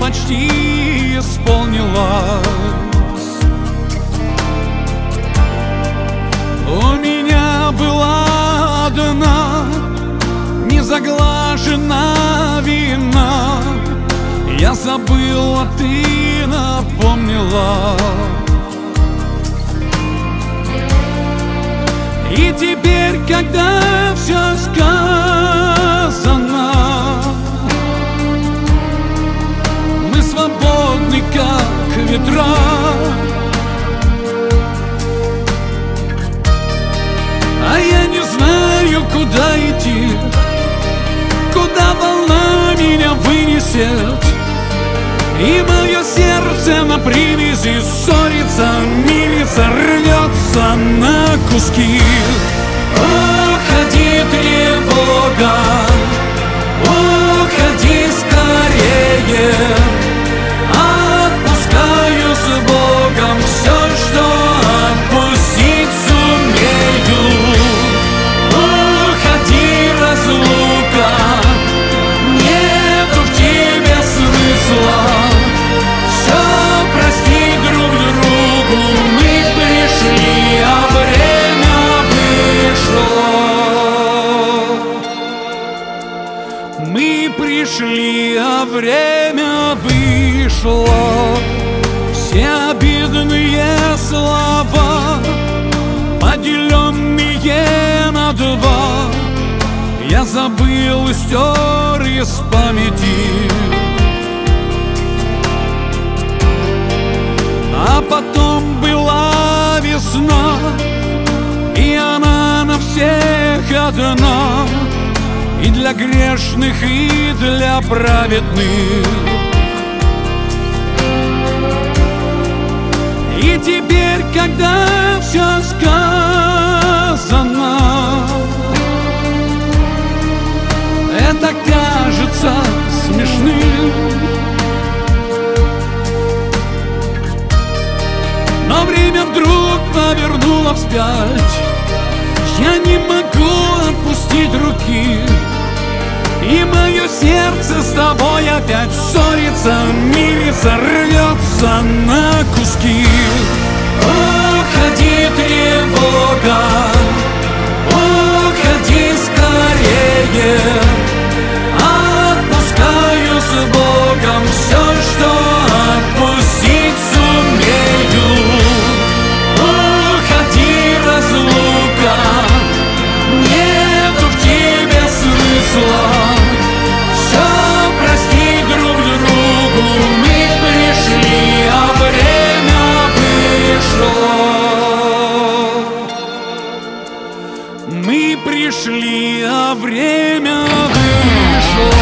почти исполнилась У меня была одна незаглажена вина. Я забыл, а ты напомнила. И теперь, когда все сказано ветра А я не знаю, куда идти Куда волна меня вынесет. И мое сердце на привязи ссорится Мирится, рвется на куски Пришли, а время вышло. Все обидные слова Поделенные на два. Я забыл и стер из памяти. А потом была весна И она на всех одна И для грешных, и для праведных. И теперь, когда все сказано Это кажется смешным. Но время вдруг повернуло вспять. Я не могу отпустить руки сердце с тобой опять ссорится Мирится, рвется на куски. Уходи, а время вышло Уходи,